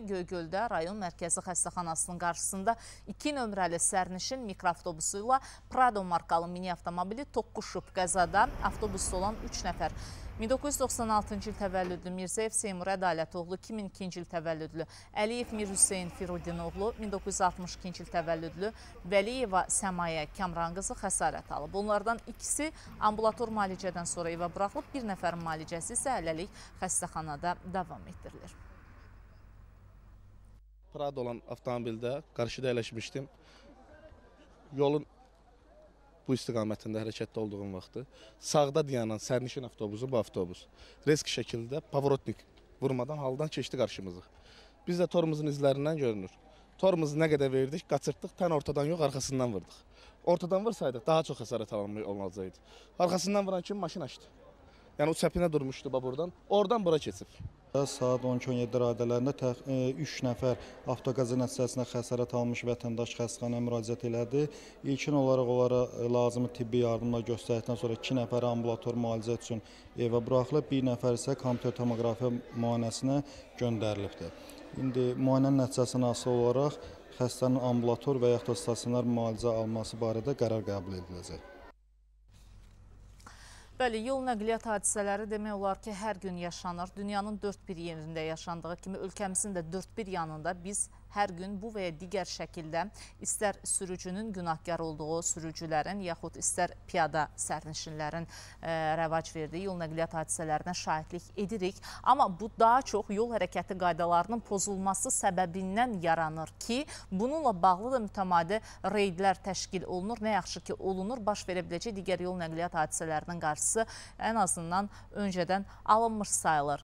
Göygöldə rayon mərkəzi xəstəxanasının qarşısında 2 nömrəli sərnişin mikroavtobusu ilə Prado markalı mini avtomobili toqquşub qəzada avtobusda olan 3 nəfər 1996-cı il təvəllüdlü Mirzəyev Seymur Ədalətoğlu, 2002-ci il təvəllüdlü Əliyev Mir Hüseyin Firudinoğlu, 1962-ci il təvəllüdlü Vəliyeva Səmayə Kamran qızı xəsarət alıb. Bunlardan ikisi ambulator müalicədən sonra evə buraxılıb, bir nəfərin müalicəsi isə hələlik xəstəxanada davam etdirilir. Prado olan avtomobildə qarşıda əyləşmişdim. Yolun bu istiqamətində hərəkətdə olduğum vaxtı sağda dayanan sərnişin avtobusu bu avtobus risk şəkildə pavrotnik vurmadan haldan keçdi qarşımızı. Biz də tormuzun izlərindən görünür. Tormuzu nə qədər verdik, qaçırtdıq, tən ortadan yox, arxasından vurdıq. Ortadan vursaydı daha çox xəsarət alınmış olacaqdı. Arxasından vuran kimi maşın açdı. Yəni o çəpinə durmuşdu bax buradan. Oradan bura keçib. Saat 12-17 radələrində 3 nəfər avtoqəza nəticəsində xəsarət almış vətəndaş xəstəxanaya müraciət elədi. İlkin olaraq onlara lazımi tibbi yardımlar göstərdikdən sonra 2 nəfər ambulator müalicə üçün evə buraxılıb, bir nəfər isə kompüter tomoqrafiya müayinəsinə göndərilibdir. İndi müayinənin nəticəsindən asılı olaraq xəstənin ambulator və yaxud da stasionar müalicə alması barədə qərar qəbul ediləcək. Bəli, yol nəqliyyat hadisələri demək olar ki, hər gün yaşanır. Dünyanın dörd bir yerində yaşandığı kimi ölkəmizin də dörd bir yanında biz hər gün bu və ya digər şəkildə istər sürücünün günahkar olduğu sürücülərin yaxud istər piyada sərnişinlərin ə, e, rəvac verdiyi yol nəqliyyat hadisələrinə şahidlik edirik. Amma bu daha çox yol hərəkəti qaydalarının pozulması səbəbindən yaranır ki, bununla bağlı da mütəmadi reydlər təşkil olunur. Nə yaxşı ki, olunur, baş verə biləcək digər yol nəqliyyat hadisələrinin qarşısı ən azından öncədən alınmış sayılır.